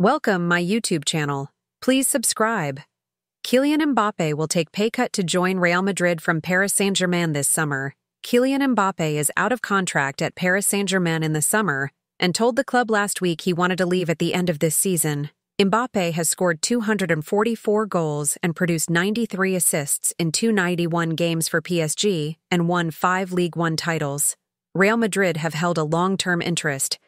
Welcome my YouTube channel. Please subscribe. Kylian Mbappe will take pay cut to join Real Madrid from Paris Saint-Germain this summer. Kylian Mbappe is out of contract at Paris Saint-Germain in the summer and told the club last week he wanted to leave at the end of this season. Mbappe has scored 244 goals and produced 93 assists in 291 games for PSG and won 5 Ligue 1 titles. Real Madrid have held a long-term interest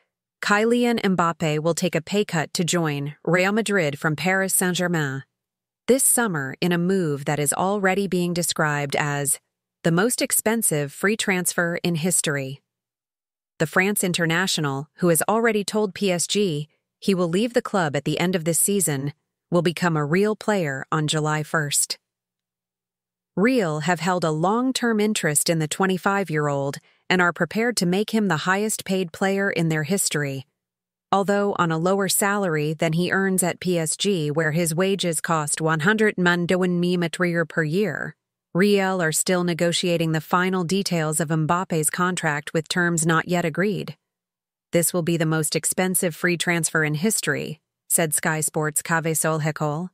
Kylian Mbappe will take a pay cut to join Real Madrid from Paris Saint Germain. This summer, in a move that is already being described as the most expensive free transfer in history. The France international, who has already told PSG he will leave the club at the end of this season, will become a real player on July 1st. Real have held a long term interest in the 25 year old and are prepared to make him the highest paid player in their history. Although on a lower salary than he earns at PSG, where his wages cost 100 million per year, Real are still negotiating the final details of Mbappe's contract with terms not yet agreed. This will be the most expensive free transfer in history, said Sky Sports Kaveh Solhekol.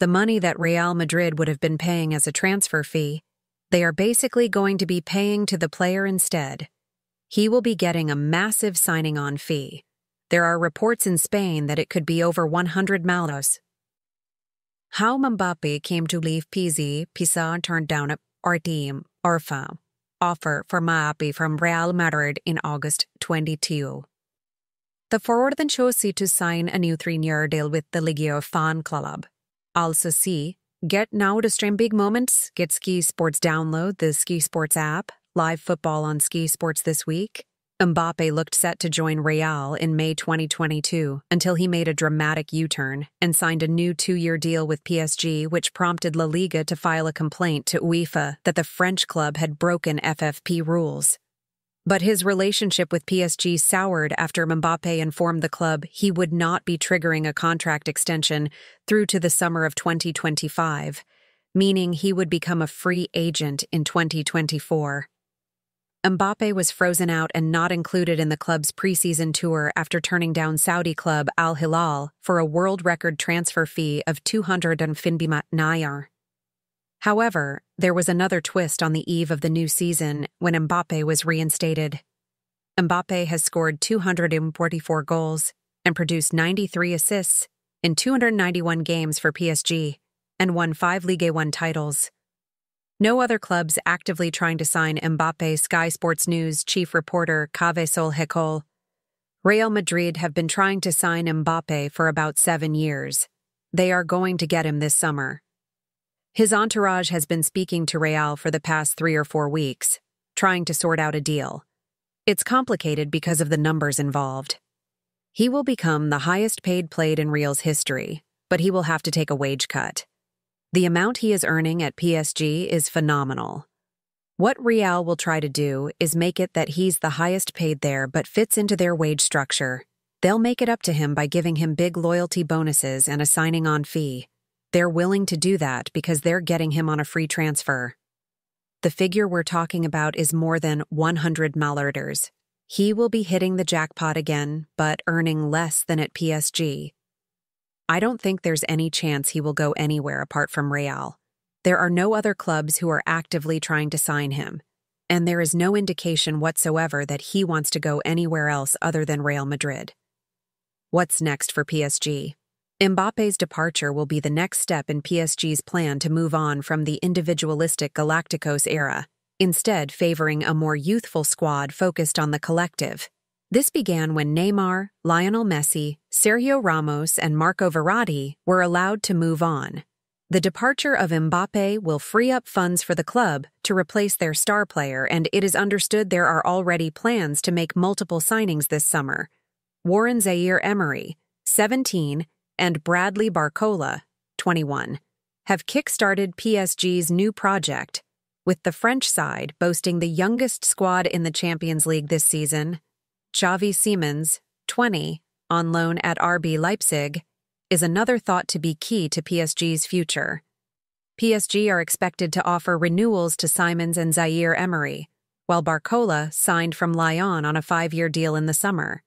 The money that Real Madrid would have been paying as a transfer fee they are basically going to be paying to the player instead. He will be getting a massive signing on fee. There are reports in Spain that it could be over 100 malos. How Mbappe came to leave PZ, Pisa turned down a RTM, Orfa, offer for Mbappe from Real Madrid in August 22. The forward then chose to sign a new three-year deal with the Ligio fan club. Also see Get now to stream big moments. Get Sky Sports download the Sky Sports app. Live football on Sky Sports this week. Mbappe looked set to join Real in May 2022 until he made a dramatic U turn and signed a new two year deal with PSG, which prompted La Liga to file a complaint to UEFA that the French club had broken FFP rules. But his relationship with PSG soured after Mbappe informed the club he would not be triggering a contract extension through to the summer of 2025, meaning he would become a free agent in 2024. Mbappe was frozen out and not included in the club's preseason tour after turning down Saudi club Al Hilal for a world record transfer fee of 250 Nayar. However, there was another twist on the eve of the new season when Mbappe was reinstated. Mbappe has scored 244 goals and produced 93 assists in 291 games for PSG and won five Ligue 1 titles. No other clubs actively trying to sign Mbappe, Sky Sports News chief reporter Kaveh Solhekol. Real Madrid have been trying to sign Mbappe for about seven years. They are going to get him this summer. His entourage has been speaking to Real for the past three or four weeks, trying to sort out a deal. It's complicated because of the numbers involved. He will become the highest paid played in Real's history, but he will have to take a wage cut. The amount he is earning at PSG is phenomenal. What Real will try to do is make it that he's the highest paid there but fits into their wage structure. They'll make it up to him by giving him big loyalty bonuses and a signing on fee. They're willing to do that because they're getting him on a free transfer. The figure we're talking about is more than 100 malorders. He will be hitting the jackpot again, but earning less than at PSG. I don't think there's any chance he will go anywhere apart from Real. There are no other clubs who are actively trying to sign him, and there is no indication whatsoever that he wants to go anywhere else other than Real Madrid. What's next for PSG? Mbappe's departure will be the next step in PSG's plan to move on from the individualistic Galacticos era, instead favoring a more youthful squad focused on the collective. This began when Neymar, Lionel Messi, Sergio Ramos, and Marco Verratti were allowed to move on. The departure of Mbappe will free up funds for the club to replace their star player, and it is understood there are already plans to make multiple signings this summer. Warren Zaire Emery, 17, and Bradley Barcola, 21, have kickstarted PSG's new project, with the French side boasting the youngest squad in the Champions League this season. Xavi Simons, 20, on loan at RB Leipzig, is another thought to be key to PSG's future. PSG are expected to offer renewals to Simons and Zaire Emery, while Barcola signed from Lyon on a five year deal in the summer.